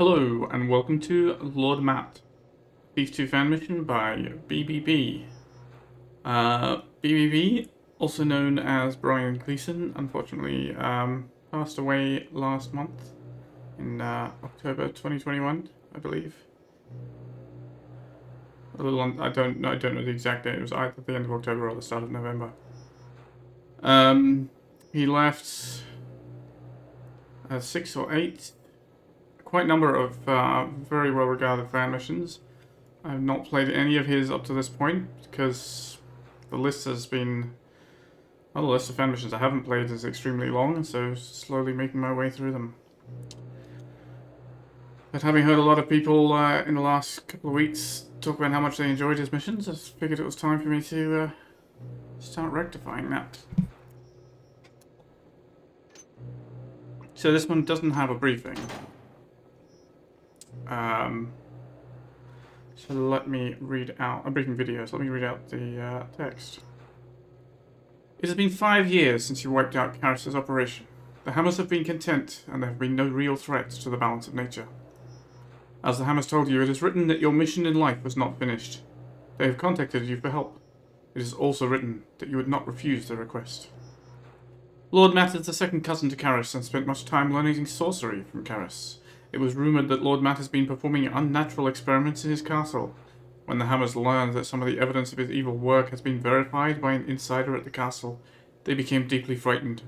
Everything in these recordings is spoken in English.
Hello, and welcome to Lord Matt, Thief 2 fan mission by BBB. Uh, BBB, also known as Bryan Gleason, unfortunately um, passed away last month in uh, October 2021, I believe. A little, I don't, I don't know the exact date. It was either the end of October or the start of November. Um, he left uh, six or eight quite a number of uh, very well regarded fan missions. I have not played any of his up to this point because the list has been. Well, the list of fan missions I haven't played is extremely long, so slowly making my way through them. But having heard a lot of people uh, in the last couple of weeks talk about how much they enjoyed his missions, I figured it was time for me to uh, start rectifying that. So this one doesn't have a briefing. Um, so let me read out, I'm breaking videos, let me read out the uh, text. It has been five years since you wiped out Karras' operation. The Hammers have been content, and there have been no real threats to the balance of nature. As the Hammers told you, it is written that your mission in life was not finished. They have contacted you for help. It is also written that you would not refuse their request. Lord Matt is the second cousin to Karras and spent much time learning sorcery from Karras. It was rumoured that Lord Matt has been performing unnatural experiments in his castle. When the Hammers learned that some of the evidence of his evil work has been verified by an insider at the castle, they became deeply frightened.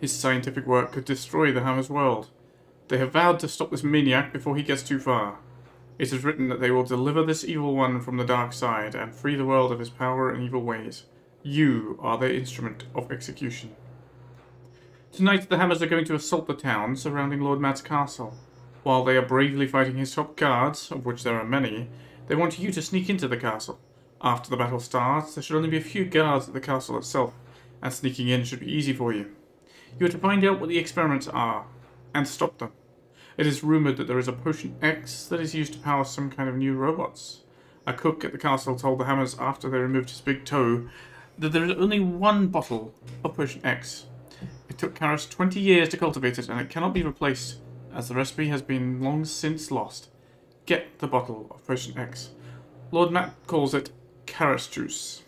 His scientific work could destroy the Hammers' world. They have vowed to stop this maniac before he gets too far. It is written that they will deliver this evil one from the dark side and free the world of his power and evil ways. You are their instrument of execution. Tonight the Hammers are going to assault the town surrounding Lord Matt's castle. While they are bravely fighting his top guards, of which there are many, they want you to sneak into the castle. After the battle starts, there should only be a few guards at the castle itself, and sneaking in should be easy for you. You are to find out what the experiments are, and stop them. It is rumoured that there is a potion X that is used to power some kind of new robots. A cook at the castle told the Hammers after they removed his big toe that there is only one bottle of potion X. It took Karras 20 years to cultivate it, and it cannot be replaced as the recipe has been long since lost. Get the bottle of Potion X. Lord Matt calls it Karras juice.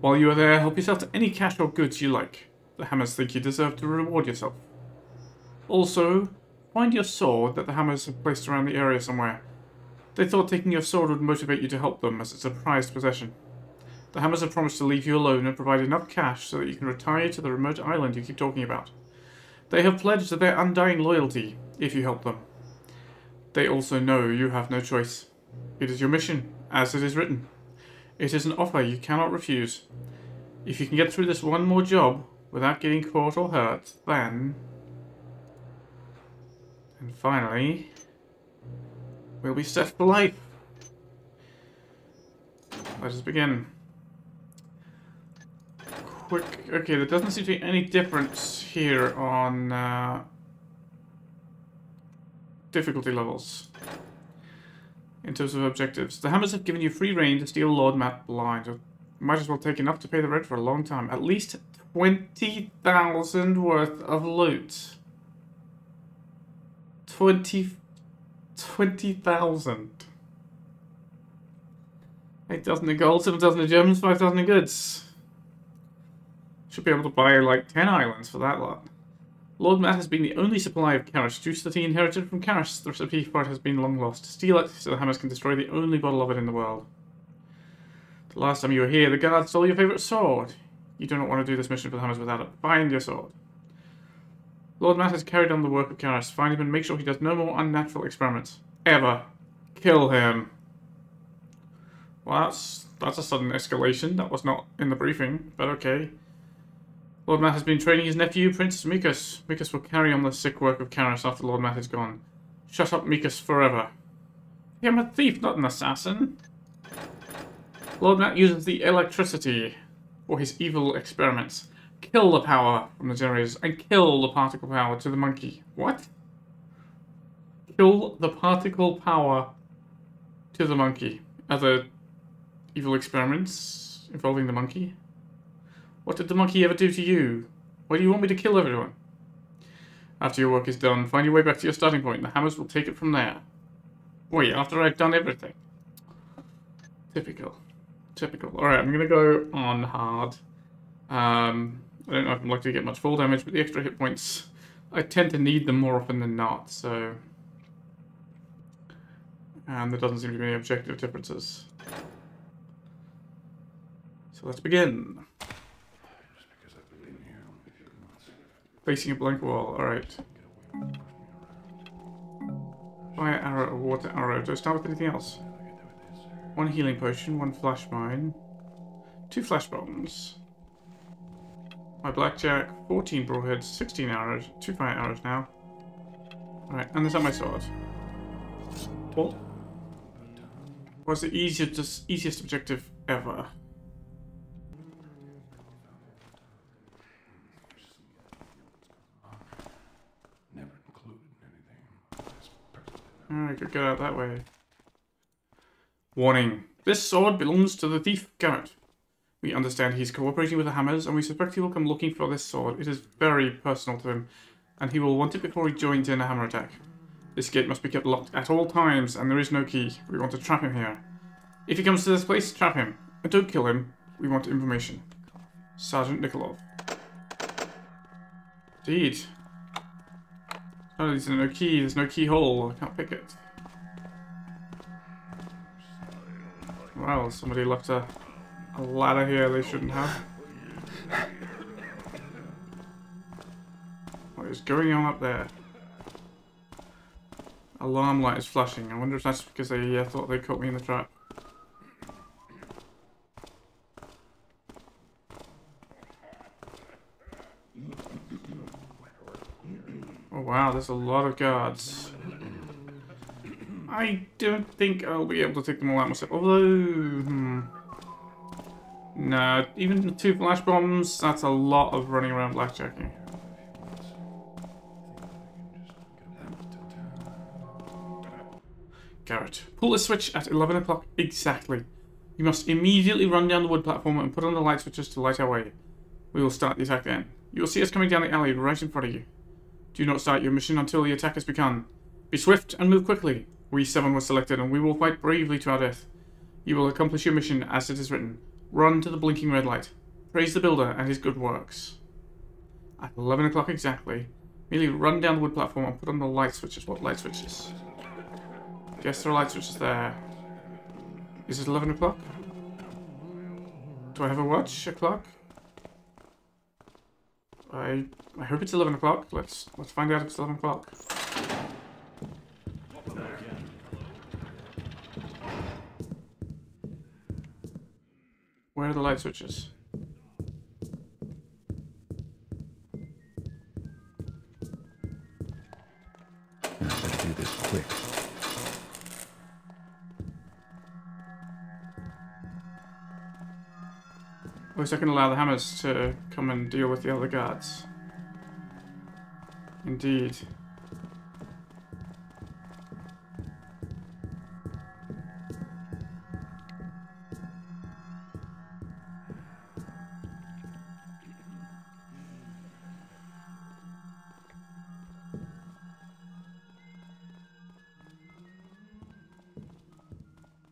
While you are there, help yourself to any cash or goods you like. The Hammers think you deserve to reward yourself. Also, find your sword that the Hammers have placed around the area somewhere. They thought taking your sword would motivate you to help them, as it's a prized possession. The Hammers have promised to leave you alone and provide enough cash so that you can retire to the remote island you keep talking about. They have pledged their undying loyalty if you help them. They also know you have no choice. It is your mission, as it is written. It is an offer you cannot refuse. If you can get through this one more job without getting caught or hurt, then... And finally, we'll be set for life. Let us begin quick... Okay, there doesn't seem to be any difference here on uh, difficulty levels in terms of objectives. The Hammers have given you free reign to steal Lord Matt blind. might as well take enough to pay the rent for a long time. At least 20,000 worth of loot. 20... 20,000. 8,000 in gold, 7,000 in gems, 5,000 in goods. Should be able to buy like 10 islands for that lot. Lord Matt has been the only supply of Karras juice that he inherited from Karras. The recipe for it has been long lost. Steal it so the Hammers can destroy the only bottle of it in the world. The last time you were here, the guard stole your favourite sword. You do not want to do this mission for the Hammers without it. Find your sword. Lord Matt has carried on the work of Karras. Find him and make sure he does no more unnatural experiments. Ever. Kill him. Well, that's, that's a sudden escalation. That was not in the briefing, but okay. Lord Matt has been training his nephew, Prince Mikus. Mikus will carry on the sick work of Karras after Lord Matt is gone. Shut up, Mikus, forever. I am a thief, not an assassin. Lord Matt uses the electricity for his evil experiments. Kill the power from the generators and kill the particle power to the monkey. What? Kill the particle power to the monkey. Other evil experiments involving the monkey? What did the monkey ever do to you? Why do you want me to kill everyone? After your work is done, find your way back to your starting point. The hammers will take it from there. Wait, after I've done everything. Typical. Typical. Alright, I'm gonna go on hard. Um, I don't know if I'm likely to get much fall damage, but the extra hit points, I tend to need them more often than not, so... And there doesn't seem to be any objective differences. So let's begin. Facing a blank wall, alright. Fire arrow water arrow. Do I start with anything else? One healing potion, one flash mine, two flash bombs. My blackjack, 14 broadheads, 16 arrows, two fire arrows now. Alright, and there's not my sword. What was the easiest, easiest objective ever? Alright, could get out that way. Warning. This sword belongs to the thief Garrett. We understand he's cooperating with the Hammers, and we suspect he will come looking for this sword. It is very personal to him, and he will want it before he joins in a hammer attack. This gate must be kept locked at all times, and there is no key. We want to trap him here. If he comes to this place, trap him. And don't kill him. We want information. Sergeant Nikolov. Indeed. Oh, there's no key. There's no keyhole. I can't pick it. Well, somebody left a, a ladder here they shouldn't have. What is going on up there? Alarm light is flashing. I wonder if that's because they uh, thought they caught me in the trap. Oh wow, there's a lot of guards. I don't think I'll be able to take them all out myself. Although, hmm. No, even two flash bombs, that's a lot of running around blackjacking. Garrett, pull the switch at 11 o'clock exactly. You must immediately run down the wood platform and put on the light switches to light our way. We will start the attack then. You will see us coming down the alley right in front of you. Do not start your mission until the attack has begun. Be swift and move quickly. We seven were selected, and we will fight bravely to our death. You will accomplish your mission as it is written. Run to the blinking red light. Praise the builder and his good works. At 11 o'clock exactly, merely run down the wood platform and put on the light switches. What light switches? Guess there are light switches there. Is it 11 o'clock? Do I have a watch? A clock? I I hope it's 11 o'clock. Let's let's find out if it's 11 o'clock. Where are the light switches? Do this quick. At least I can allow the hammers to come and deal with the other guards. Indeed.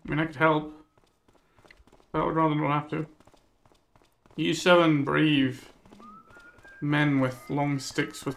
I mean, I could help. But I would rather not have to. You seven brave men with long sticks with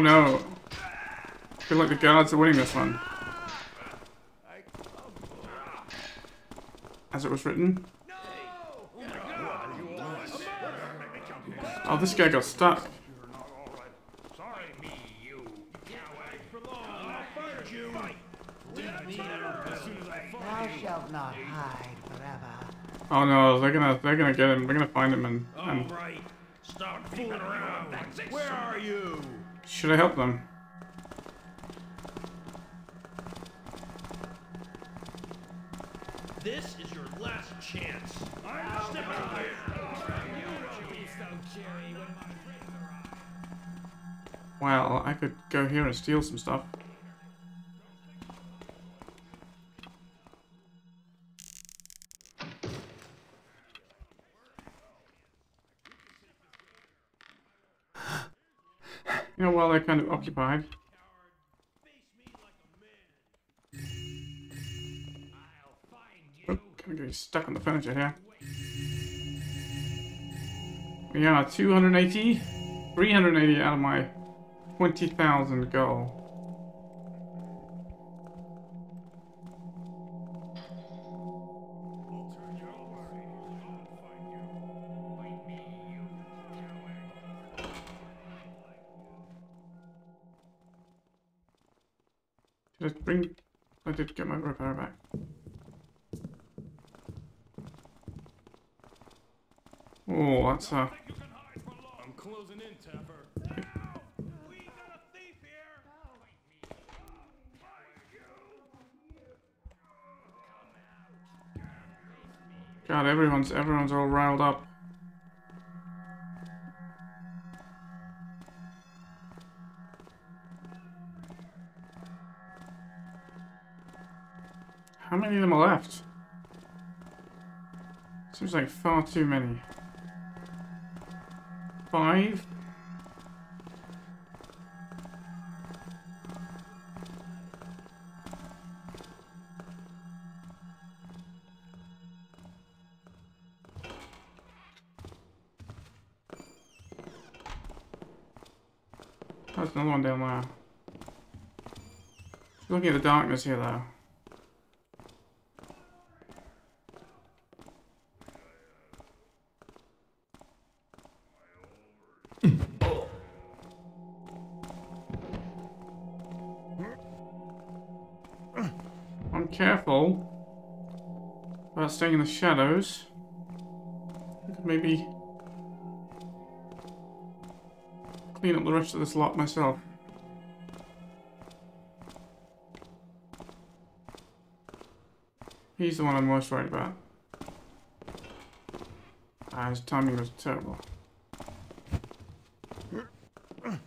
Oh no. I feel like the guards are winning this one. As it was written. Oh, this guy got stuck. Thou shalt not hide forever. Oh no, they're gonna they're gonna get him. They're gonna find him and, and should I help them? This is your last chance. I'm stepping away. Well, I could go here and steal some stuff. You know, while they're kind of occupied. Oh, kind of get stuck on the furniture here. We are 280, 380 out of my 20,000 goal. Did get my repair back. Oh, that's uh... I'm closing in, Tapper. We got a thief here. God, everyone's everyone's all riled up. Left? Seems like far too many. Five? There's another one down there. Looking at the darkness here, though. Staying in the shadows. I could maybe clean up the rest of this lot myself. He's the one I'm most worried about. Ah, his timing was terrible. Oh,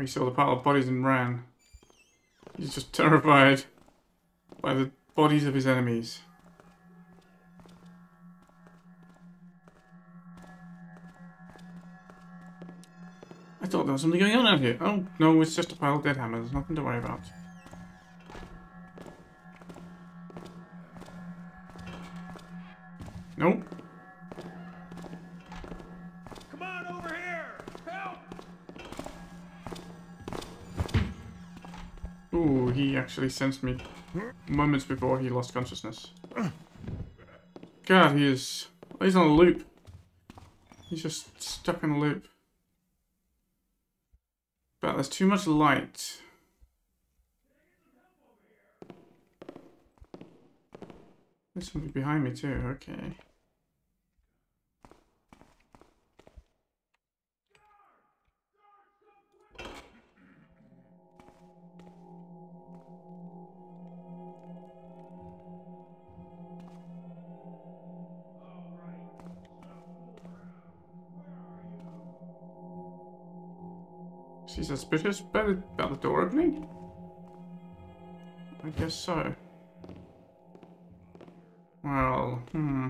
he saw the pile of bodies and ran. He's just terrified by the bodies of his enemies. I thought there was something going on out here. Oh, no, it's just a pile of dead hammers. Nothing to worry about. Actually sensed me moments before he lost consciousness. God, he is... He's on a loop. He's just stuck in a loop. But there's too much light. There's something behind me too, okay. Is suspicious about, about the door opening? I guess so. Well, hmm.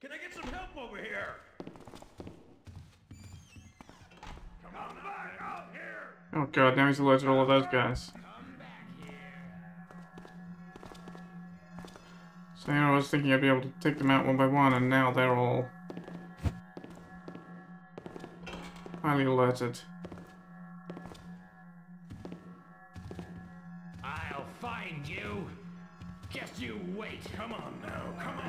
Can I get some help over here? Come on back out here. Now he's allergic to all of those guys. So you know, I was thinking I'd be able to take them out one by one, and now they're all highly alerted. I'll find you. Just you wait. Come on now. Come on.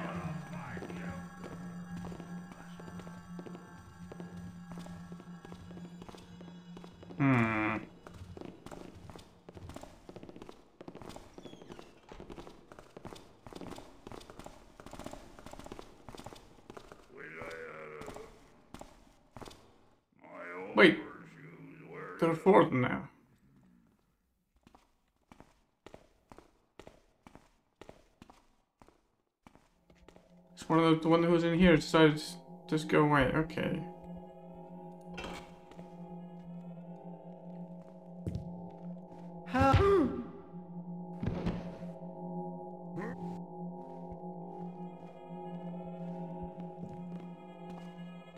One of the, the one who was in here decided to just go away. Okay.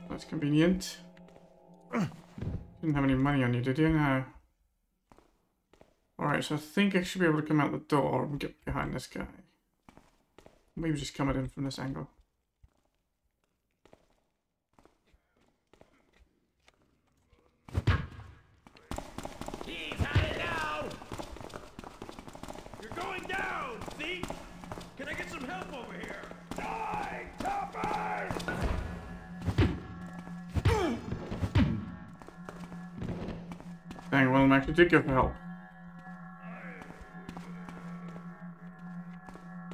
That's convenient. Didn't have any money on you, did you? No. Alright, so I think I should be able to come out the door and get behind this guy. Maybe just come at him from this angle. Did for help.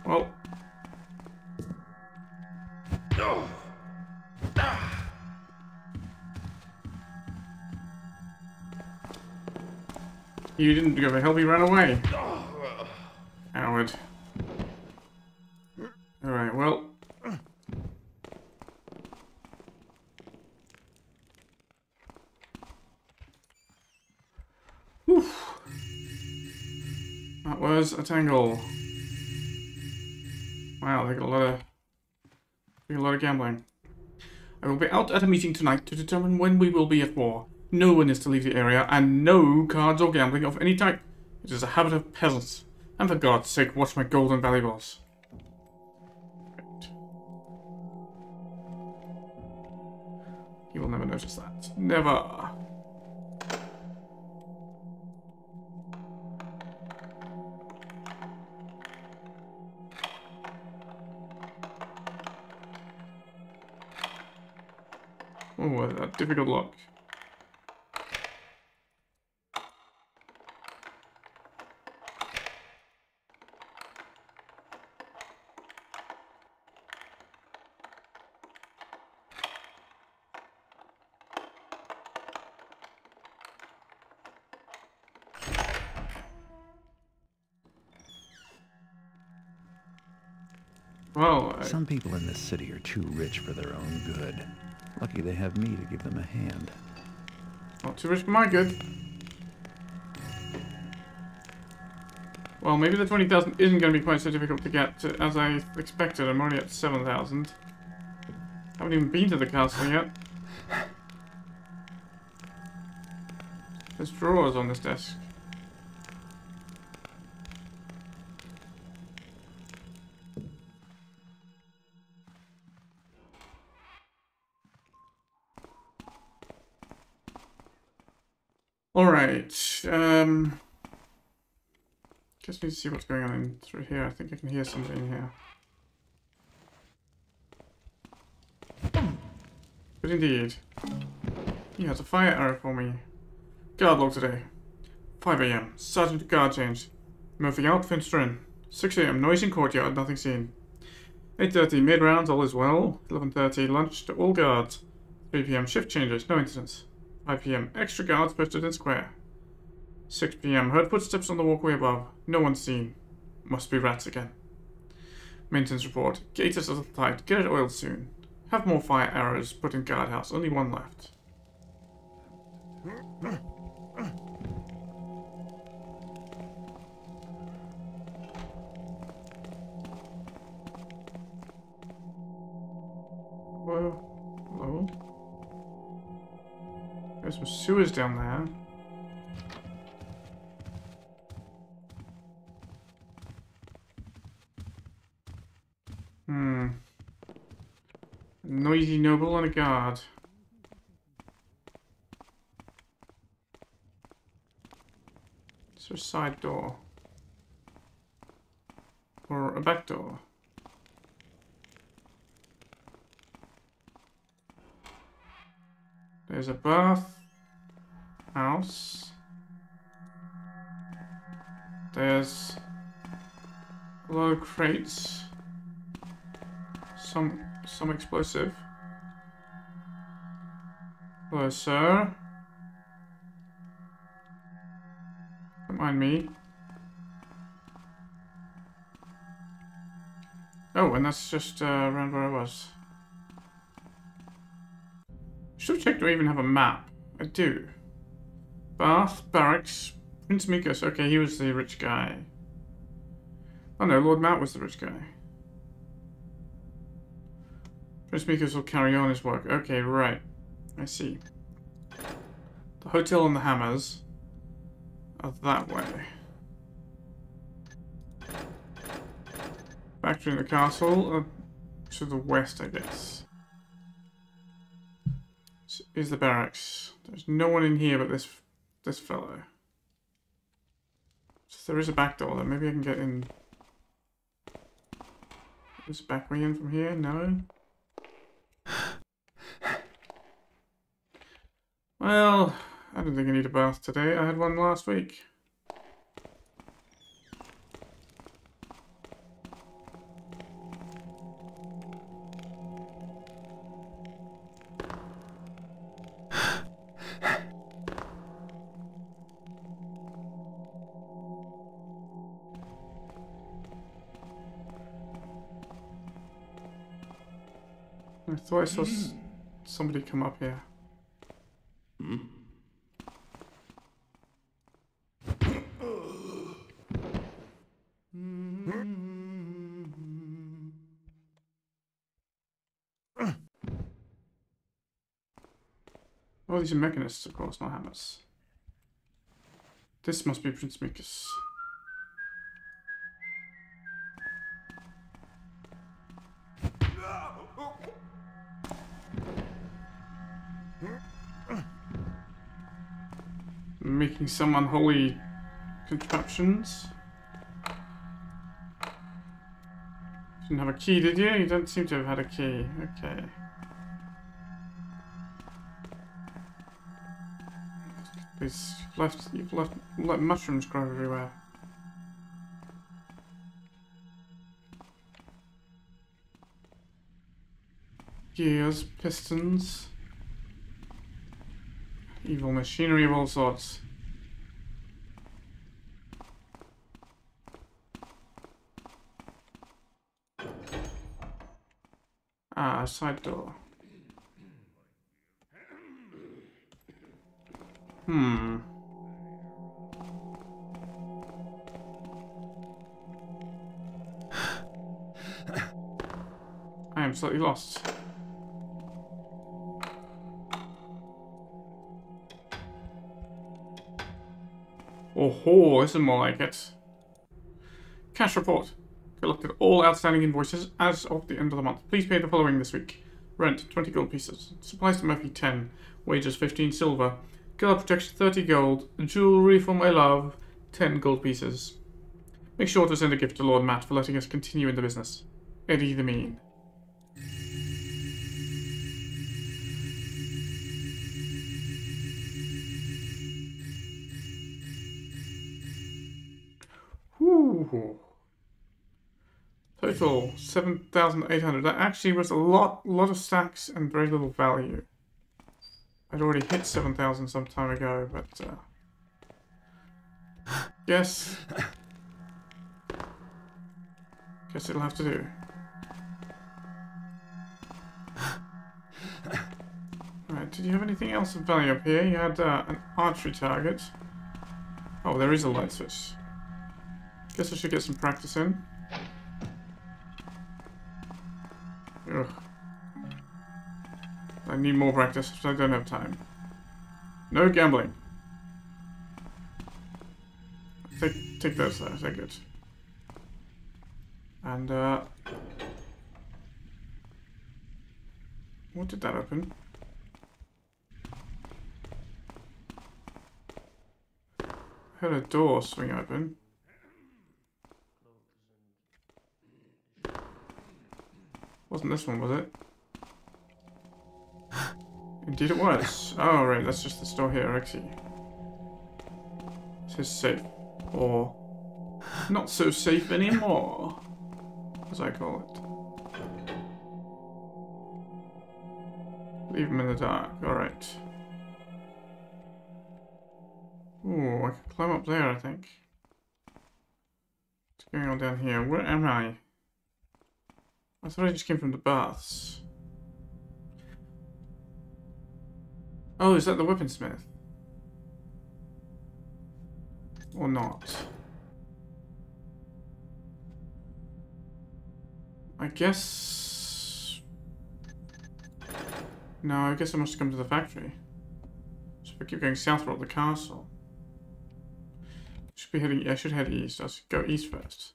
Well. You didn't go for help, he ran away. Howard. Alright, well. Was a tangle. Wow, they got a lot of got a lot of gambling. I will be out at a meeting tonight to determine when we will be at war. No one is to leave the area, and no cards or gambling of any type. It is a habit of peasants. And for God's sake, watch my golden valuables. Right. He will never notice that. Never. A difficult lock. Well, I- Some people in this city are too rich for their own good. Lucky they have me to give them a hand. Not too rich for my good. Well, maybe the 20,000 isn't going to be quite so difficult to get to, as I expected. I'm already at 7,000. Haven't even been to the castle yet. There's drawers on this desk. To see what's going on through here. I think I can hear something in here. Good indeed. He has a fire arrow for me. Guard log today. 5 a.m. Sergeant guard change. Murphy out, Finster in. 6 a.m. Noise in courtyard, nothing seen. 8.30 mid rounds, all is well. 11.30 lunch to all guards. 3 p.m. shift changes, no incidents. 5 p.m. Extra guards posted in square. 6 p.m. Heard footsteps on the walkway above. No one seen. Must be rats again. Maintenance report. Gate is tight. Get it oiled soon. Have more fire arrows put in guardhouse. Only one left. Whoa. Hello? There's some sewers down there. Noisy noble and a guard. Is there a side door? Or a back door. There's a bath house. There's a lot of crates. Some some explosive. Hello, sir. Don't mind me. Oh, and that's just uh, around where I was. Should have checked do I even have a map. I do. Bath, Barracks, Prince Mikos. Okay, he was the rich guy. Oh no, Lord Mount was the rich guy. Prince Mikos will carry on his work. Okay, right. I see. The hotel and the hammers are that way. Factory in the castle uh, to the west, I guess. Is the barracks. There's no one in here but this this fellow. So there is a back door there. Maybe I can get in. This back way in from here? No. Well, I don't think I need a bath today. I had one last week. I thought I saw s- hmm. somebody come up here. These are mechanists, of course, not hammers. This must be Prince Mikus. Making some unholy contraptions. Didn't have a key, did you? You don't seem to have had a key. Okay. You've left, you've left, let mushrooms grow everywhere. Gears, pistons, evil machinery of all sorts. Ah, side door. Hmm. I am slightly lost. Oh ho, this is more like it. Cash report. Collected all outstanding invoices as of the end of the month. Please pay the following this week. Rent, 20 gold pieces. Supplies to Murphy, 10. Wages, 15 silver. Girl protection, 30 gold. Jewelry for my love, 10 gold pieces. Make sure to send a gift to Lord Matt for letting us continue in the business. Eddie the Mean. Whew. Total 7,800. That actually was a lot, a lot of stacks and very little value. I'd already hit 7,000 some time ago, but uh, guess guess it'll have to do. Right, did you have anything else of value up here? You had uh, an archery target. Oh, there is a light switch. Guess I should get some practice in. Ugh. I need more practice, but I don't have time. No gambling. Take take those there, take it. And uh what did that open? I heard a door swing open. Wasn't this one, was it? Indeed it was. Oh, right, that's just the store here, I see. It says safe. Or not so safe anymore, as I call it. Leave him in the dark, alright. Ooh, I can climb up there, I think. What's going on down here? Where am I? I thought I just came from the baths. Oh, is that the weaponsmith? Or not? I guess... No, I guess I must come to the factory. So I keep going south toward the castle. Should be heading. I should head east. I should go east first.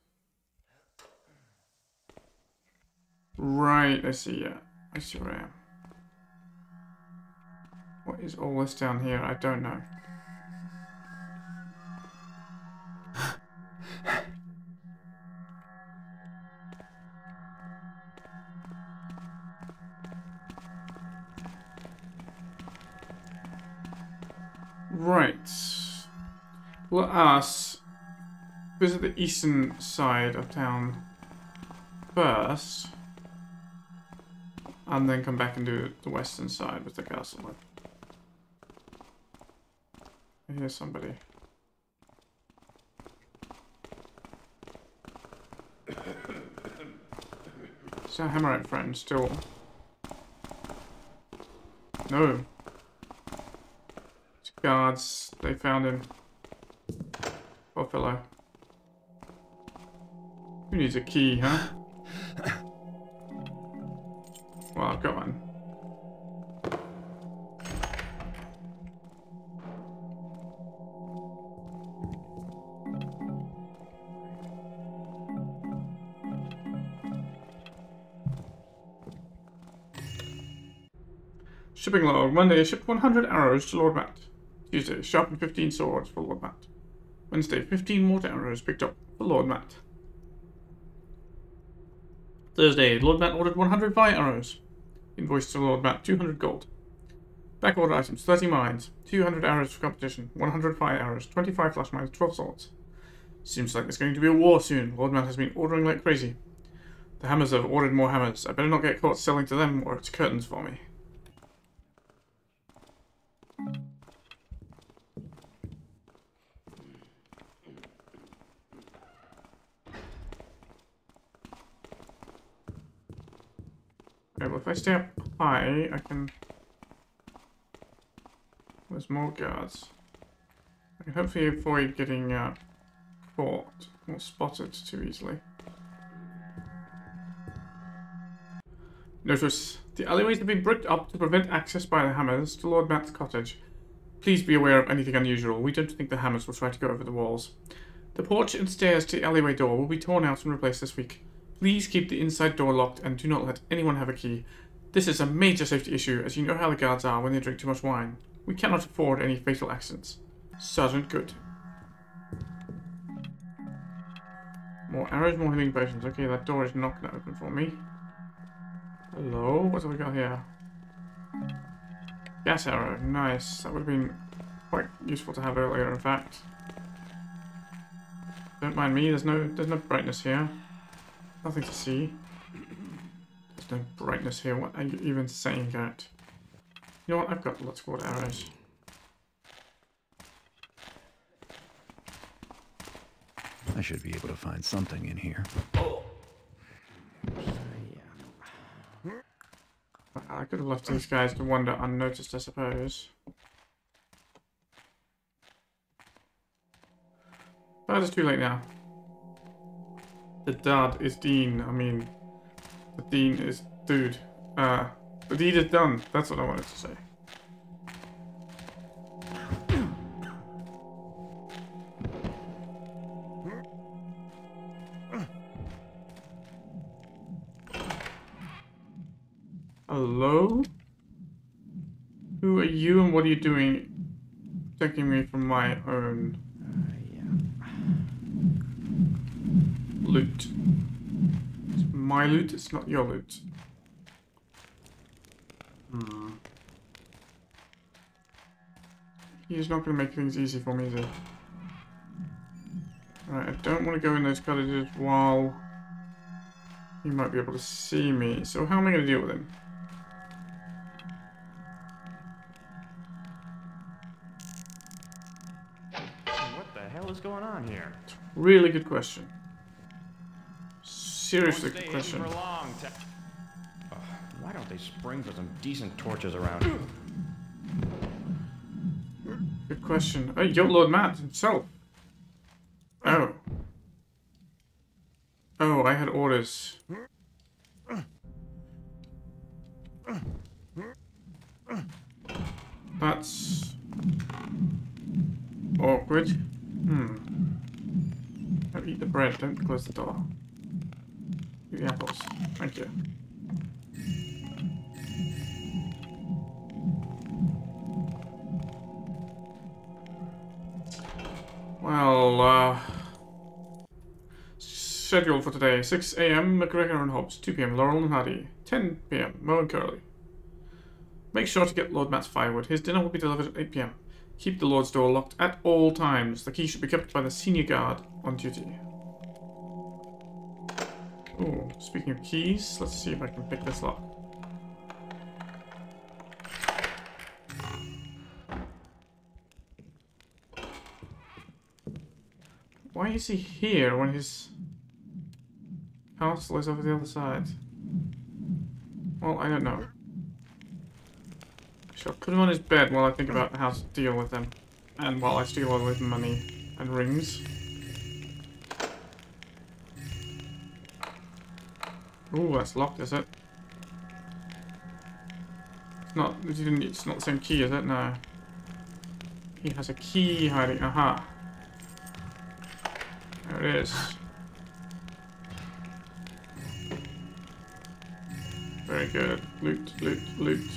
Right. I see. Yeah. I see where I am. What is all this down here? I don't know. Right. Let us visit the eastern side of town first. And then come back and do the western side with the castle. I hear somebody. Is our Hammerite friend still? No. Guards, they found him. Poor fellow. Who needs a key, huh? Well, I've got one. Shipping log. Monday, ship 100 arrows to Lord Matt. Tuesday, sharpen 15 swords for Lord Matt. Wednesday, 15 mortar arrows picked up for Lord Matt. Thursday, Lord Matt ordered 100 fire arrows. Invoice to Lord Matt, 200 gold. Backorder items, 30 mines, 200 arrows for competition, 100 fire arrows, 25 flash mines, 12 swords. Seems like there's going to be a war soon. Lord Matt has been ordering like crazy. The hammers have ordered more hammers. I better not get caught selling to them or it's curtains for me. Okay, well if I stay up high, I can... There's more guards. I can hopefully avoid getting uh, caught or spotted too easily. Notice, the alleyways have been bricked up to prevent access by the hammers to Lord Matt's cottage. Please be aware of anything unusual. We don't think the hammers will try to go over the walls. The porch and stairs to the alleyway door will be torn out and replaced this week. Please keep the inside door locked and do not let anyone have a key. This is a major safety issue, as you know how the guards are when they drink too much wine. We cannot afford any fatal accidents. Sergeant Good. More arrows, more healing potions. Okay, that door is not going to open for me. Hello, what have we got here? Gas arrow, nice. That would have been quite useful to have earlier, in fact. Don't mind me, there's no there's no brightness here. Nothing to see. There's no brightness here. What are you even saying, Garrett? You know what? I've got lots of water arrows. I should be able to find something in here. I could have left these guys to wander unnoticed, I suppose. But it's too late now. The dad is Dean. I mean, the Dean is dude. Uh, the deed is done. That's what I wanted to say. Hello? Who are you and what are you doing protecting me from my own loot? It's my loot, it's not your loot. Hmm. He's not going to make things easy for me, is he? Right, I don't want to go in those cottages while he might be able to see me. So how am I going to deal with him? What the hell is going on here? Really good question. Seriously Won't good question. For long. Te- Ugh, why don't they sprinkle some decent torches around here? Good question. Oh, your Lord Matt himself. Oh. Oh, I had orders. That's awkward. Hmm. Don't eat the bread. Don't close the door. For today. 6 a.m. McGregor and Hobbs. 2 p.m. Laurel and Hardy. 10 p.m. Mo and Curly. Make sure to get Lord Matt's firewood. His dinner will be delivered at 8 p.m. Keep the Lord's door locked at all times. The key should be kept by the senior guard on duty. Oh, speaking of keys, let's see if I can pick this lock. Why is he here when his castle lies over the other side? Well, I don't know. Shall put him on his bed while I think about how to deal with him. And while I steal all his money and rings. Ooh, that's locked, is it? It's not, it's not the same key, is it? No. He has a key hiding, aha. There it is. Very good. Loot, loot, loot.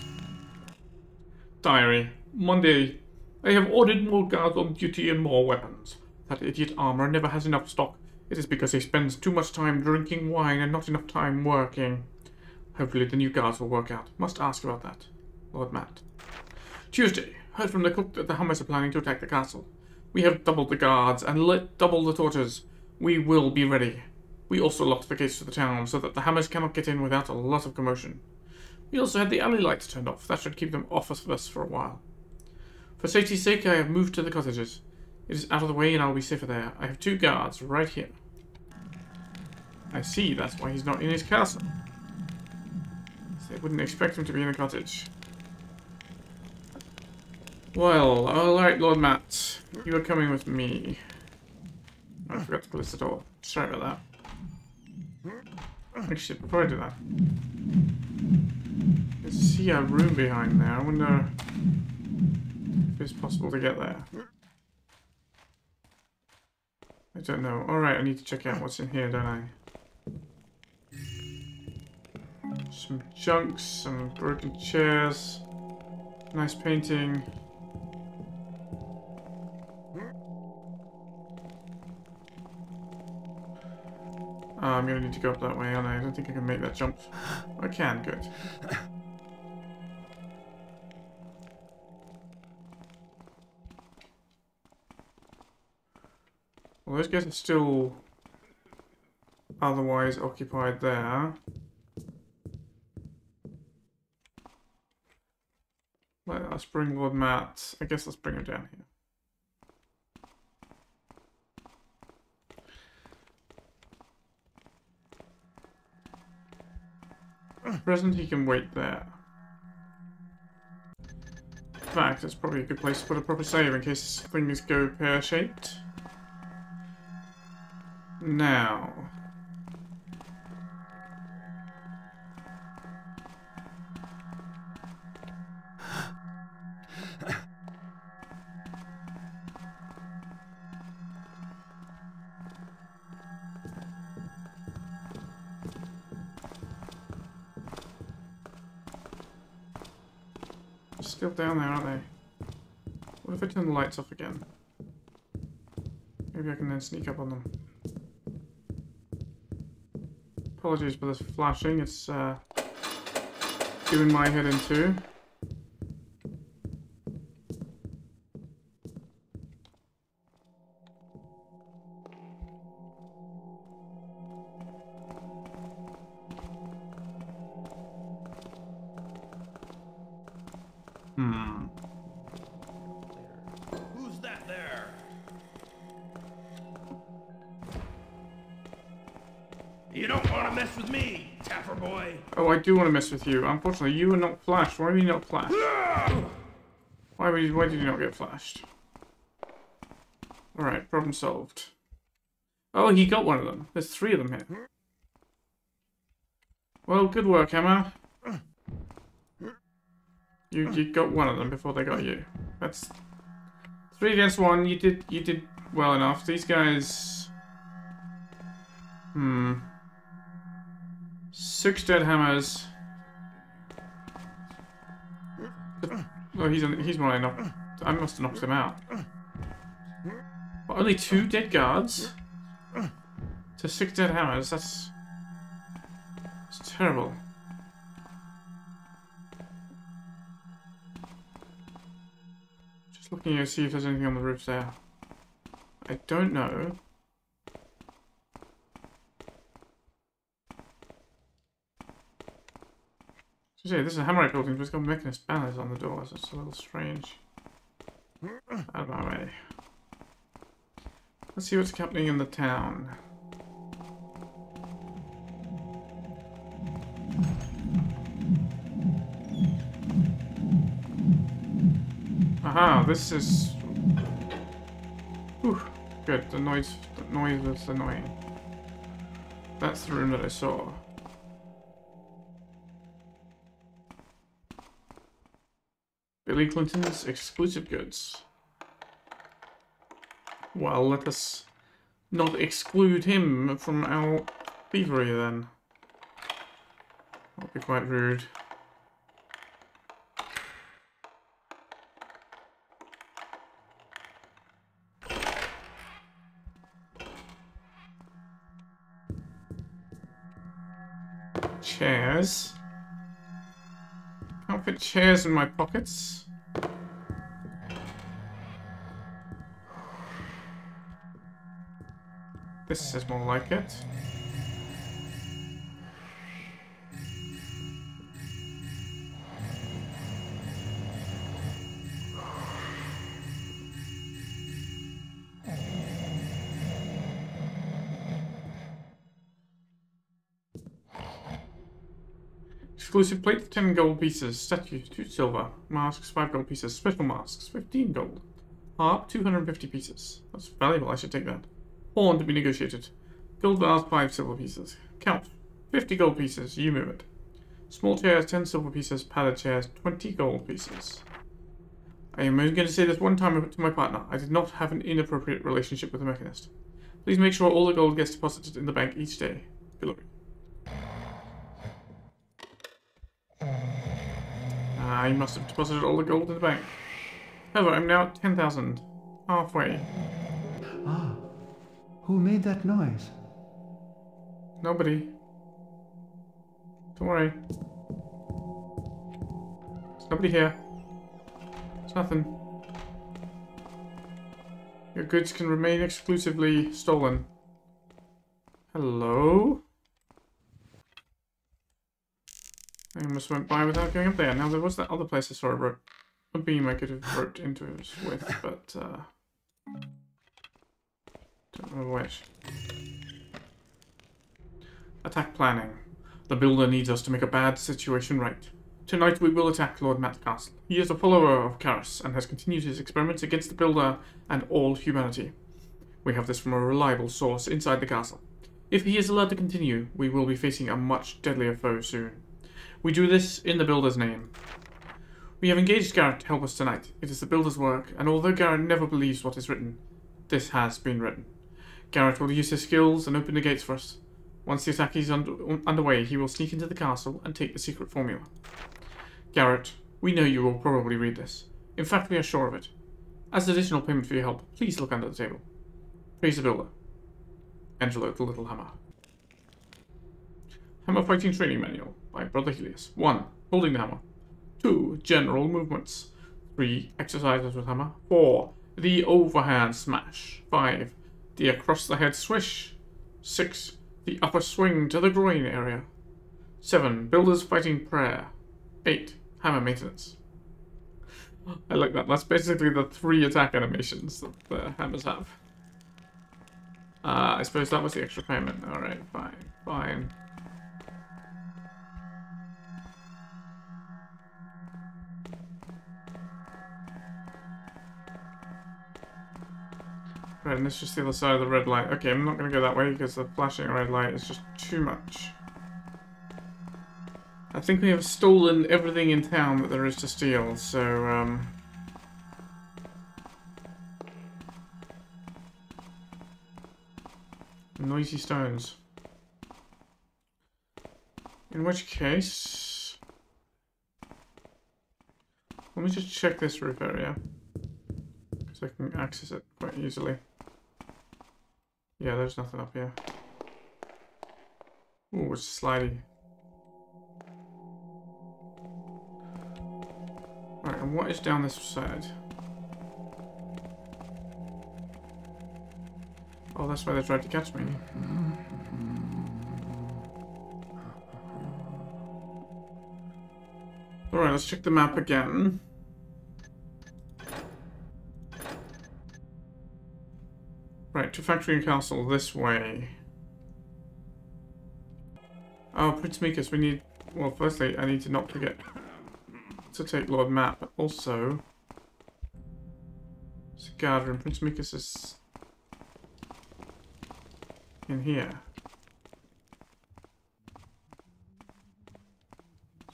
Diary. Monday. I have ordered more guards on duty and more weapons. That idiot armor never has enough stock. It is because he spends too much time drinking wine and not enough time working. Hopefully the new guards will work out. Must ask about that. Lord Matt. Tuesday. Heard from the cook that the Hammers are planning to attack the castle. We have doubled the guards and lit double the torches. We will be ready. We also locked the gates to the town so that the Hammers cannot get in without a lot of commotion. We also had the alley lights turned off. That should keep them off of us for a while. For safety's sake, I have moved to the cottages. It is out of the way and I'll be safer there. I have two guards right here. I see, that's why he's not in his castle. They wouldn't expect him to be in a cottage. Well, alright, Lord Matt. You are coming with me. I forgot to close the door. Sorry about that. Actually, before I do that. I see a room behind there. I wonder if it's possible to get there. I don't know. Alright, I need to check out what's in here, don't I? Some junks, some broken chairs, nice painting. I'm gonna need to go up that way, and I don't think I can make that jump. I can, good. Well, those guys are still otherwise occupied there. Let us bring Lord Matt. I guess let's bring him down here. At present, he can wait there. In fact, it's probably a good place to put a proper save in case things go pear-shaped. Now... off again? Maybe I can then sneak up on them. Apologies for this flashing, it's uh, doing my head into. Hmm. Oh, I do want to mess with you. Unfortunately, you are not flashed. Why were you not flashed? Why, were you, why did you not get flashed? Alright, problem solved. Oh, he got one of them. There's three of them here. Well, good work, Emma. You you got one of them before they got you. That's three against one. You did you did well enough. These guys. Hmm. Six dead hammers. Oh, he's on, he's one I. I must have knocked him out. What, only two dead guards to six dead hammers. That's it's terrible. Just looking to see if there's anything on the roof there. I don't know. Yeah, this is a Hammerite building, but it's got Mechanist banners on the doors. That's a little strange. Out of my way. Let's see what's happening in the town. Aha, this is... Whew, good, the noise, the noise was annoying. That's the room that I saw. Billy Clinton's exclusive goods. Well, let us not exclude him from our thievery then. That'd be quite rude. Chairs. Can't chairs in my pockets. This is more like it. Exclusive plate, 10 gold pieces. Statue, 2 silver. Masks, 5 gold pieces. Special masks, 15 gold. Harp, 250 pieces. That's valuable, I should take that. Horn to be negotiated. Gold bars, 5 silver pieces. Count, 50 gold pieces. You move it. Small chairs, 10 silver pieces. Padded chairs, 20 gold pieces. I am only going to say this one time to my partner. I did not have an inappropriate relationship with the mechanist. Please make sure all the gold gets deposited in the bank each day. Hillary. I must have deposited all the gold in the bank. However, I'm now at 10,000. Halfway. Ah, who made that noise? Nobody. Don't worry. There's nobody here. There's nothing. Your goods can remain exclusively stolen. Hello? I almost went by without going up there. Now there was that other place I saw a rope. A beam I could have roped into it with, but uh don't know which. Attack planning. The builder needs us to make a bad situation right. Tonight we will attack Lord Matt Castle. He is a follower of Karras and has continued his experiments against the builder and all humanity. We have this from a reliable source inside the castle. If he is allowed to continue, we will be facing a much deadlier foe soon. We do this in the Builder's name. We have engaged Garrett to help us tonight. It is the Builder's work, and although Garrett never believes what is written, this has been written. Garrett will use his skills and open the gates for us. Once the attack is under underway, he will sneak into the castle and take the secret formula. Garrett, we know you will probably read this. In fact, we are sure of it. As additional payment for your help, please look under the table. Praise the Builder. Angelo the Little Hammer. Hammer Fighting Training Manual by Brother Helios. 1. holding the hammer. 2. General movements. 3. Exercises with hammer. 4. The overhand smash. 5. The across the head swish. 6. The upper swing to the groin area. 7. Builder's fighting prayer. 8. Hammer maintenance. I like that. That's basically the three attack animations that the hammers have. Uh, I suppose that was the extra payment. Alright, fine, fine. Right, and is just the other side of the red light. Okay, I'm not going to go that way because the flashing red light is just too much. I think we have stolen everything in town that there is to steal, so, um... Noisy stones. In which case... Let me just check this roof area. Because I can access it quite easily. Yeah, there's nothing up here. Ooh, it's slidey. Right, and what is down this side? Oh, that's why they tried to catch me. Alright, let's check the map again. Right, to Factory and Castle this way. Oh, Prince Mikas, we need... Well, firstly, I need to not forget to take Lord Matt, but also... It's a guard. Prince Mikas is... in here.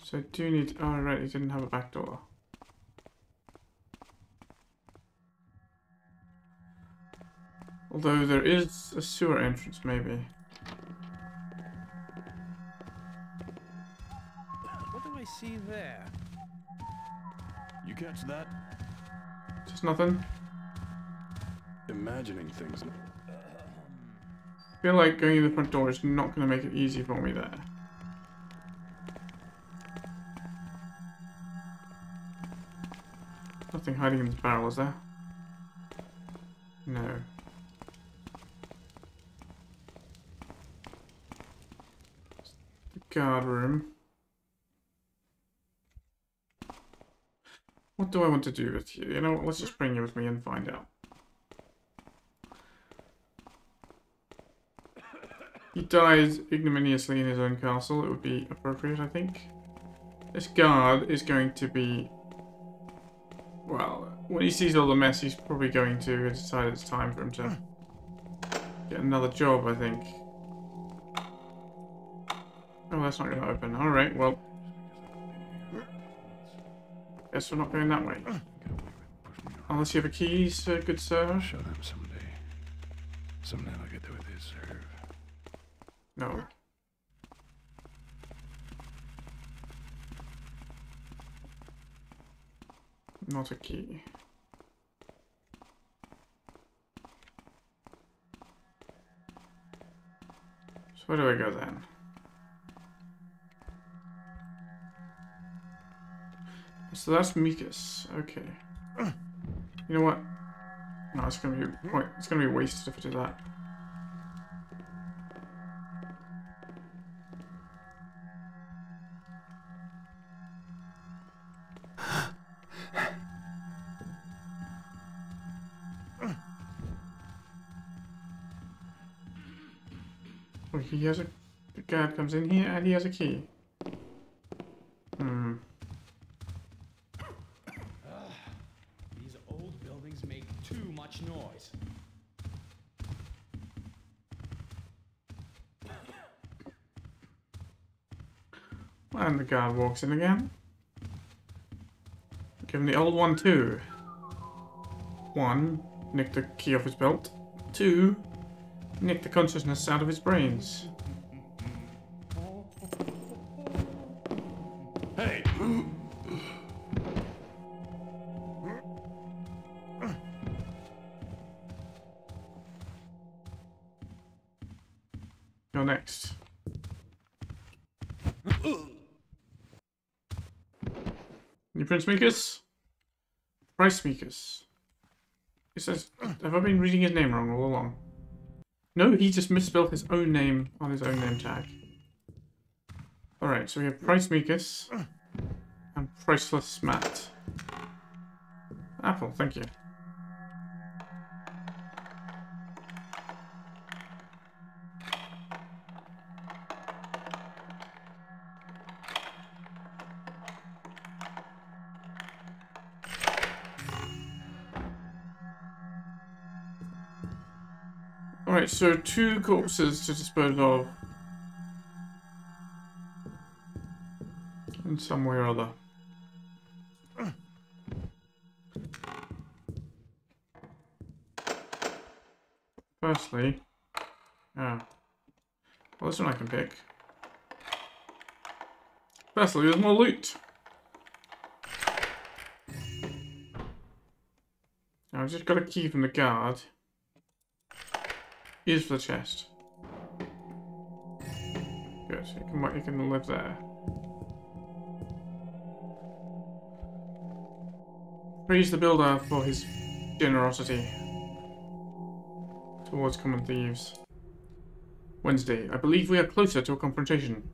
So I do need... Oh, right, he didn't have a back door. Although there is a sewer entrance, maybe. What do I see there? You catch that? Just nothing. Imagining things. I feel like going in the front door is not going to make it easy for me there. Nothing hiding in this barrel, is there? No. Guard room. What do I want to do with you? You know let's just bring you with me and find out. He dies ignominiously in his own castle. It would be appropriate, I think. This guard is going to be... Well, when he sees all the mess, he's probably going to decide it's time for him to get another job, I think. That's not going to open. Alright, well... Guess we're not going that way. Unless you have a key, sir, good sir. I'll show them someday. Someday I'll get what they deserve. No. Not a key. So where do I go then? So that's Mikas. Okay. You know what? No, it's gonna be point. It's gonna be wasted if I do that. He has a... The guard comes in here and he has a key. Hmm. These old buildings make too much noise. And the guard walks in again. Give him the old one too. One, nick the key off his belt. Two, nick the consciousness out of his brains. Mikus? Price Mikus. He says, have I been reading his name wrong all along? No, he just misspelled his own name on his own name tag. Alright, so we have Price Mikus and Priceless Matt. Apple, thank you. So two corpses to dispose of. In some way or other. Firstly, yeah. Well, this one I can pick. Firstly, there's more loot. I've just got a key from the guard. Here's for the chest. Good, you can, you can live there. Praise the builder for his generosity towards common thieves. Wednesday. I believe we are closer to a confrontation.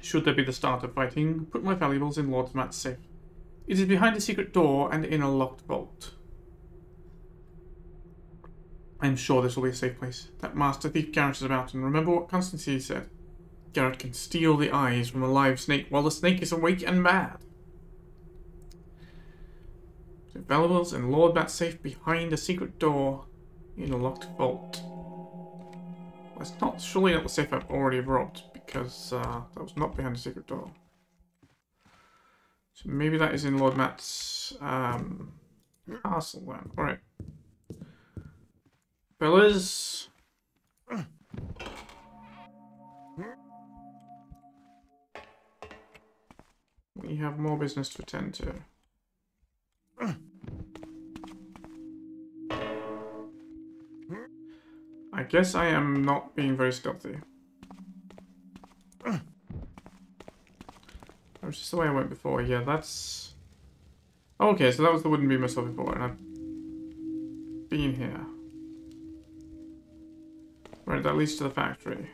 Should there be the start of fighting, put my valuables in Lord Matt's safe. It is behind a secret door and in a locked vault. I am sure this will be a safe place. That master thief Garrett is about, and remember what Constantine said. Garrett can steal the eyes from a live snake while the snake is awake and mad. So valuables in Lord Matt's safe behind a secret door in a locked vault. It's not surely not the safe I've already robbed because uh, that was not behind a secret door. So maybe that is in Lord Matt's um, castle then. Alright. Fellas. We have more business to attend to. I guess I am not being very stealthy. That was just the way I went before. Yeah, that's... Okay, so that was the wooden beam I saw before, and I've been here. Right, that leads to the factory.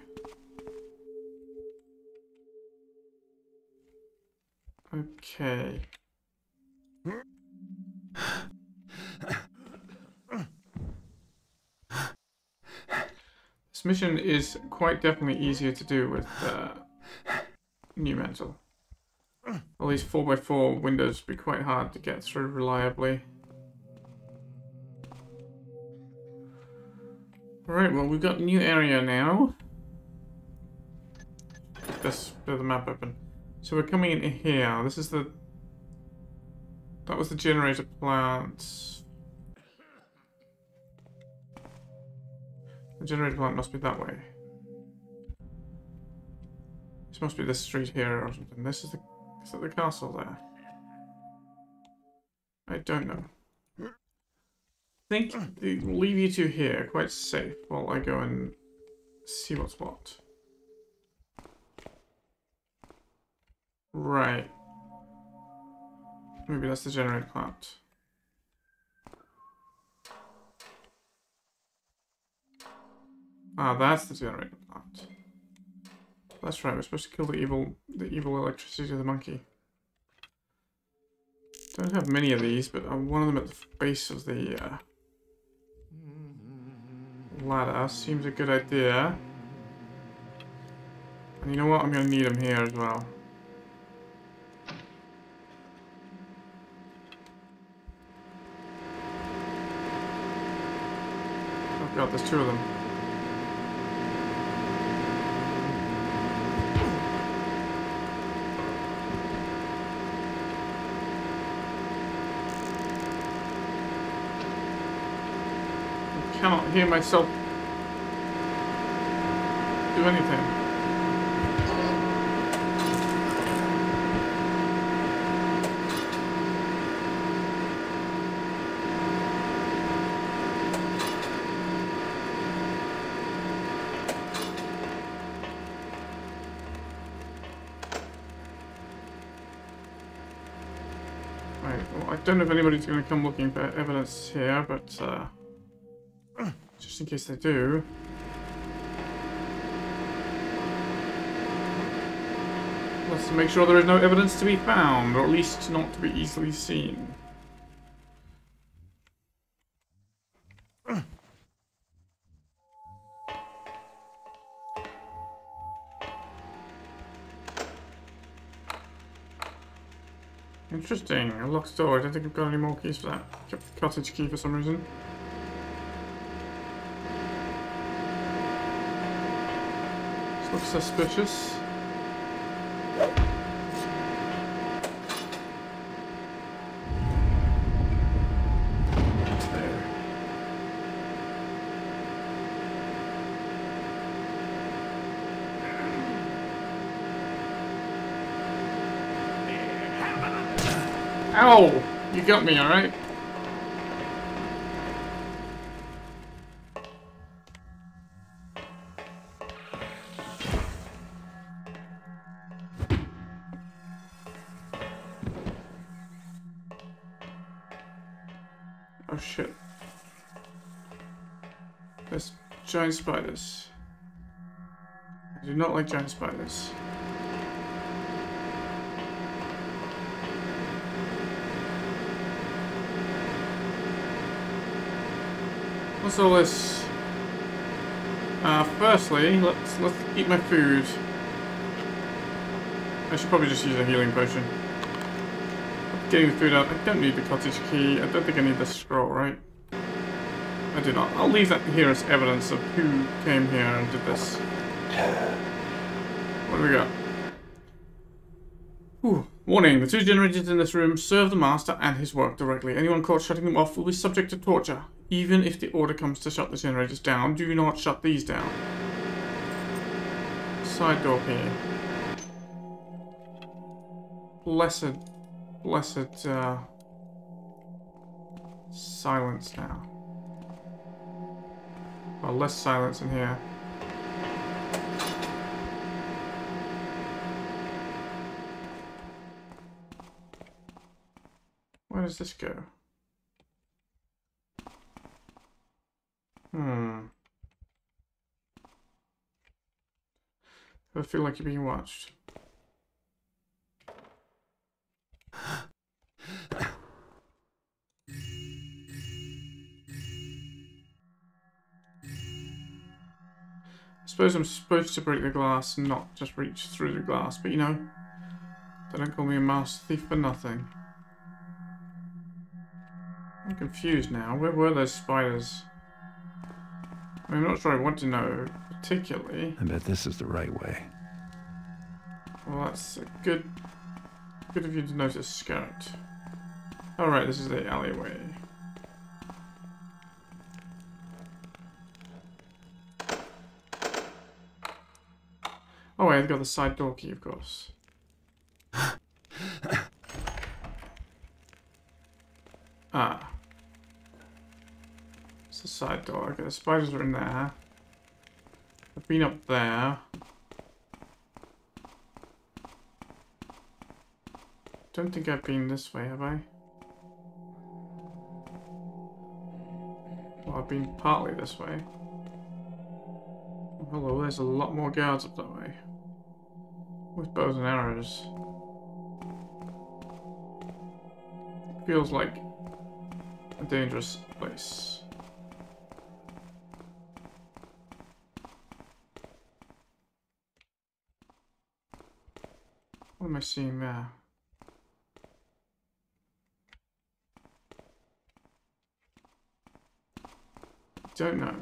Okay. This mission is quite definitely easier to do with uh, new metal. All these 4x4 windows would be quite hard to get through reliably. Alright, well we've got a new area now. Bit of the map open. So we're coming in here. This is the... That was the generator plant. The generator plant must be that way. This must be this street here or something. This is the is that the castle there? I don't know. Think we'll leave you two here, quite safe, while I go and see what's what. Right. Maybe that's the generator plant. Ah, that's the generator plant. That's right, we're supposed to kill the evil the evil electricity of the monkey. Don't have many of these, but I one of them at the base of the uh, ladder seems a good idea. And you know what? I'm going to need them here as well. Oh god, there's two of them. hear myself do anything. don't know if anybody's going to come looking for evidence here, but uh just in case they do. Let's make sure there is no evidence to be found, or at least not to be easily seen. Interesting. A locked door. I don't think I've got any more keys for that. Cottage key for some reason. Looks suspicious. There. Ow! You got me, alright? Giant spiders. I do not like giant spiders. What's all this? Uh, firstly, let's let's eat my food. I should probably just use a healing potion. Getting the food out. I don't need the cottage key. I don't think I need the scroll, right? I do not. I'll leave that here as evidence of who came here and did this. What do we got? Whew. Warning, the two generators in this room serve the Master and his work directly. Anyone caught shutting them off will be subject to torture. Even if the order comes to shut the generators down, do not shut these down. Side door here. Blessed, blessed, uh, silence now. Well, less silence in here. Where does this go? Hmm. I feel like you're being watched. suppose I'm supposed to break the glass and not just reach through the glass, but you know, they don't call me a master thief for nothing. I'm confused now. Where were those spiders? I mean, I'm not sure I want to know particularly. I bet this is the right way. Well, that's a good, good of you to notice, Scout. All right, this is the alleyway. Oh wait, I've got the side door key, of course. ah. It's the side door. Okay, the spiders are in there. I've been up there. Don't think I've been this way, have I? Well, I've been partly this way. Oh, there's a lot more guards up that way. With bows and arrows. Feels like a dangerous place. What am I seeing there? Don't know.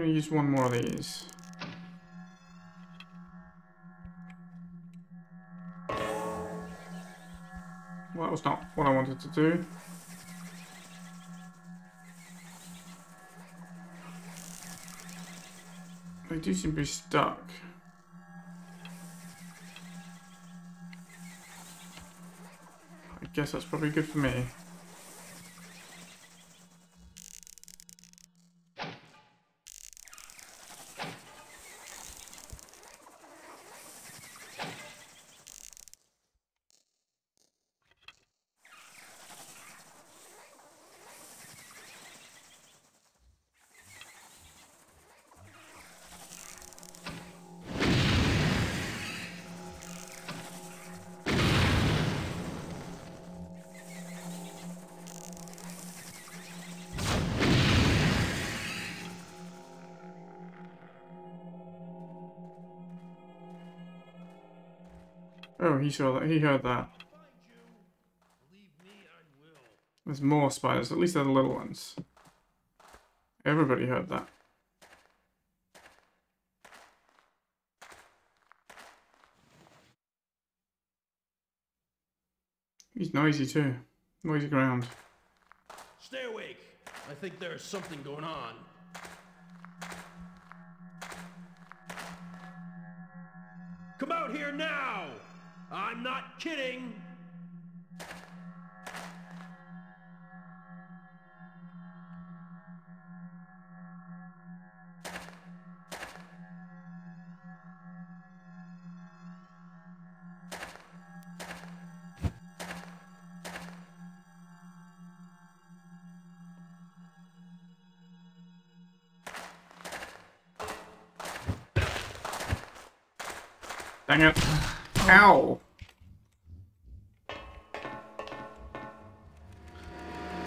I'm gonna use one more of these. Well, that was not what I wanted to do. They do seem to be stuck. I guess that's probably good for me. He saw that. He heard that. There's more spiders. At least they're the little ones. Everybody heard that. He's noisy too. Noisy ground. Stay awake. I think there's something going on. Come out here now! I'm not kidding! Dang it. Ow!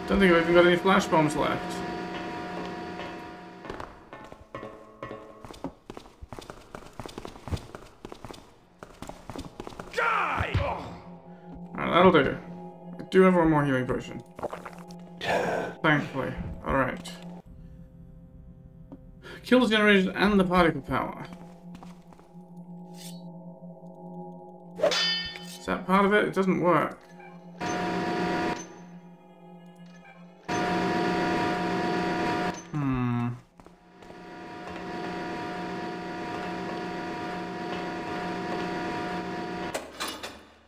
Don't think I've even got any flash bombs left. Die! That'll do. I do have one more healing potion. Thankfully. Alright. Kill the generators and the particle power. Part of it? It doesn't work. Hmm.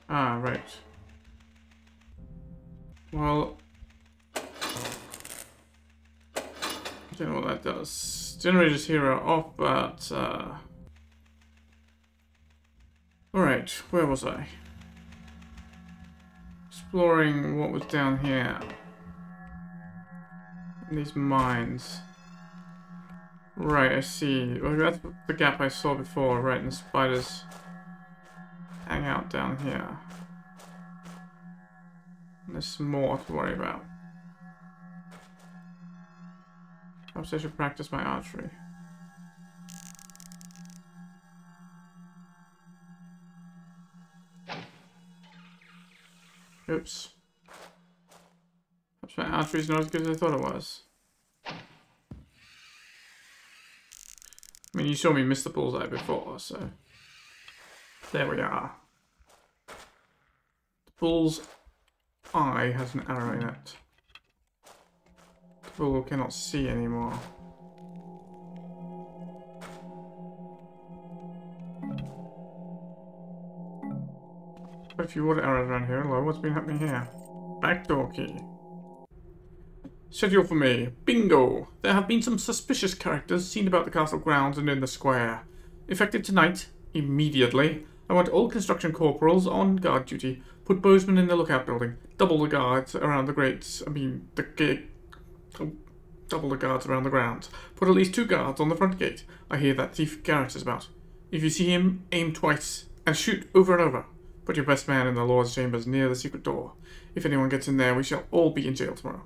Ah, right. Well, I don't know what that does. Generators here are off, but uh... Alright, where was I? Exploring what was down here. In these mines. Right, I see. Well, that's the gap I saw before, right, and the spiders hang out down here. And there's more to worry about. Perhaps I should practice my archery. Oops. Perhaps my archery's not as good as I thought it was. I mean, you saw me miss the bullseye before, so... There we are. The bull's eye has an arrow in it. The bull cannot see anymore. Quite a few water arrows around here. Hello, what's been happening here? Backdoor key. Schedule for me. Bingo! There have been some suspicious characters seen about the castle grounds and in the square. Effective tonight, immediately, I want all construction corporals on guard duty. Put Bozeman in the lookout building. Double the guards around the grates. I mean, the gate. Oh, double the guards around the grounds. Put at least two guards on the front gate. I hear that thief Garrett is about. If you see him, aim twice and shoot over and over. Put your best man in the Lord's chambers near the secret door. If anyone gets in there, we shall all be in jail tomorrow.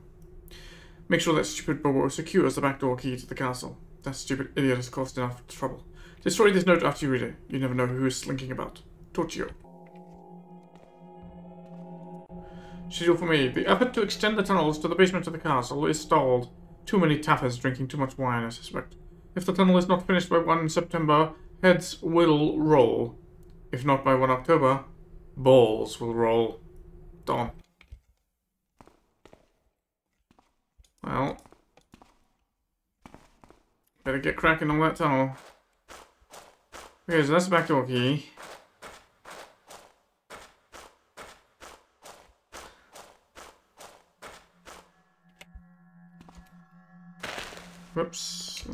Make sure that stupid Bobo secures the back door key to the castle. That stupid idiot has caused enough trouble. Destroy this note after you read it. You never know who is slinking about. Torchio. Schedule for me. The effort to extend the tunnels to the basement of the castle is stalled. Too many taffers drinking too much wine, I suspect. If the tunnel is not finished by 1 September, heads will roll. If not by 1 October, balls will roll. Don. Well. Better get cracking on that tunnel. Okay, so that's the back door key. Whoops.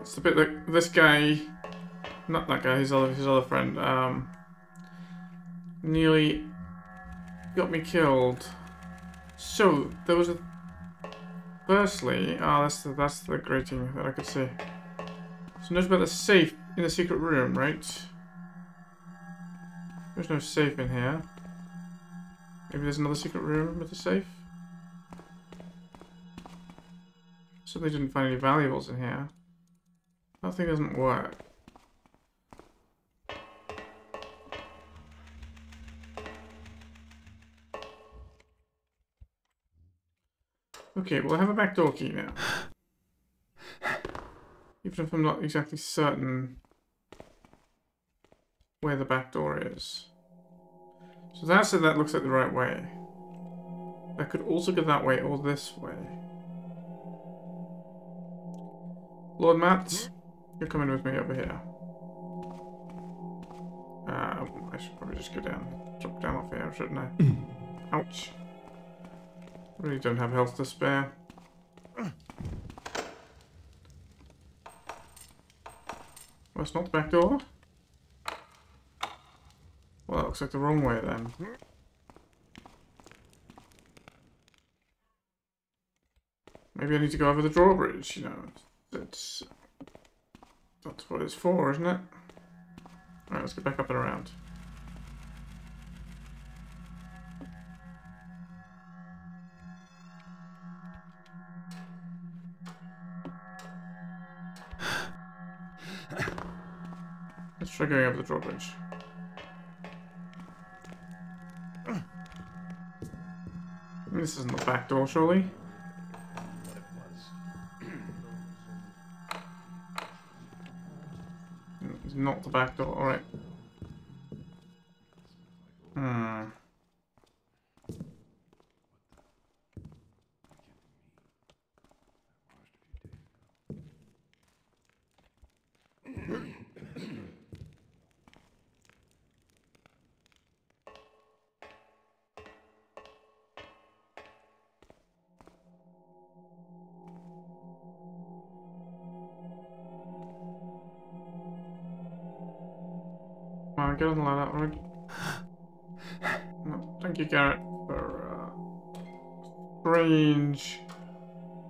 It's the bit that this guy, not that guy, his other his other friend, um, nearly got me killed. So there was a. Firstly, ah, oh, that's the that's the grating that I could see. So notice about the safe in the secret room, right? There's no safe in here. Maybe there's another secret room with a safe. So they didn't find any valuables in here. That thing doesn't work. Okay, well I have a back door key now. Even if I'm not exactly certain where the back door is. So that's it, that looks like the right way. I could also go that way or this way. Lord Matt, you're coming with me over here. Um, I should probably just go down, drop down off here, shouldn't I? Ouch. Really don't have health to spare. It's not the back door. Well, that looks like the wrong way then. Maybe I need to go over the drawbridge, you know. That's, that's what it's for, isn't it? Alright, let's get back up and around. Try going over the drawbridge. This isn't the back door, surely? It's not the back door, alright. On, get on like that already. No, thank you, Garrett, for uh, strange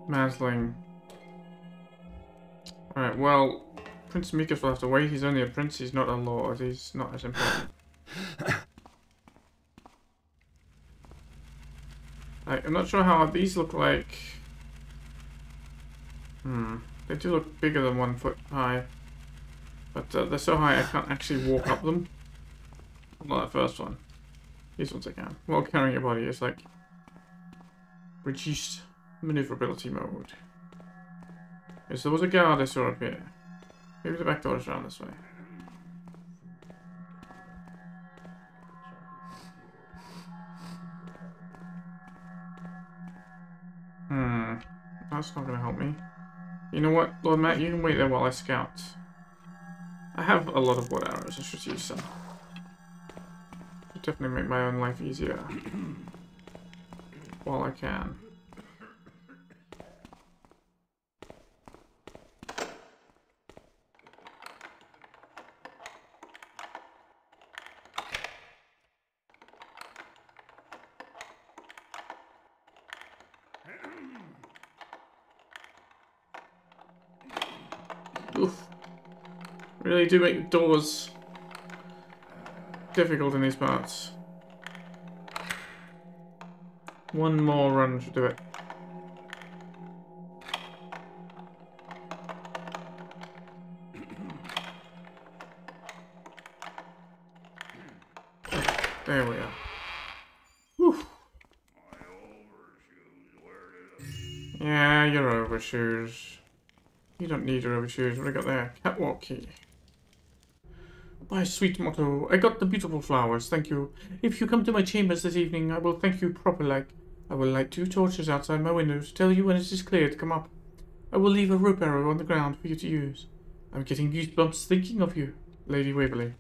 mazzling. Alright, well, Prince Mikas will have to wait. He's only a prince, he's not a lord. He's not as important. I'm not sure how these look like. Hmm. They do look bigger than one foot high. But uh, they're so high I can't actually walk up them. Not that first one. These ones I can. While carrying your body is like reduced maneuverability mode. So there was a guard I saw up here. Maybe the back door is around this way. Hmm. That's not gonna help me. You know what, Lord Matt, you can wait there while I scout. I have a lot of water arrows, I should use some. It'll definitely make my own life easier. While I can. Really do make doors difficult in these parts. One more run should do it. There we are. Yeah, your overshoes. You don't need your overshoes. What do I got there? Catwalk key. My sweet motto, I got the beautiful flowers, thank you. If you come to my chambers this evening, I will thank you proper like. I will light two torches outside my window to tell you when it is clear to come up. I will leave a rope arrow on the ground for you to use. I'm getting goosebumps thinking of you, Lady Waverley.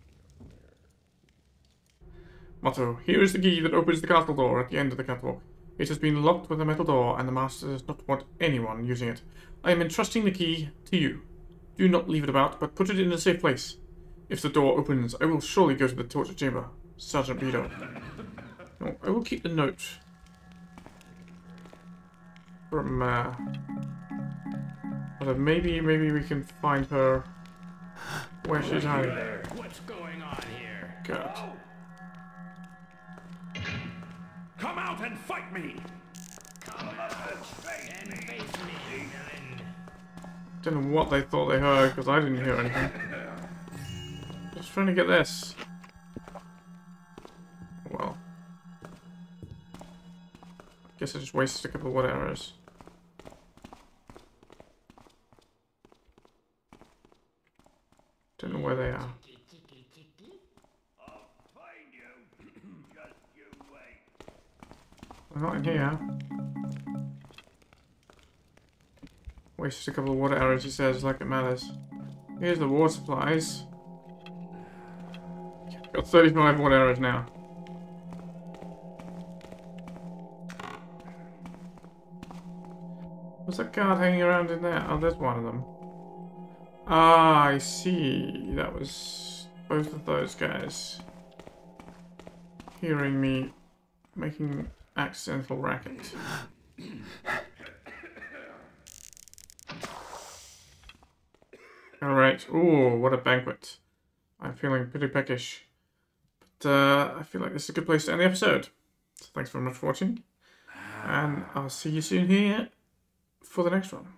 Motto, here is the key that opens the castle door at the end of the catwalk. It has been locked with a metal door, and the master does not want anyone using it. I am entrusting the key to you. Do not leave it about, but put it in a safe place. If the door opens, I will surely go to the torture chamber. Sergeant Beto. No, I will keep the note. From, uh... But maybe, maybe we can find her where she's hiding. What's going on here? Good. Come out and fight me! Don't know what they thought they heard, because I didn't hear anything. Just trying to get this. Oh, well. I guess I just wasted a couple water arrows. Don't know where they are. They're not in here. Wasted a couple of water arrows, he says, like it matters. Here's the water supplies. Got 35 water arrows now. What's that guard hanging around in there? Oh, there's one of them. Ah, I see. That was both of those guys. Hearing me making accidental racket. Alright. Ooh, what a banquet. I'm feeling pretty peckish. But uh, I feel like this is a good place to end the episode. So thanks very much for watching. And I'll see you soon here for the next one.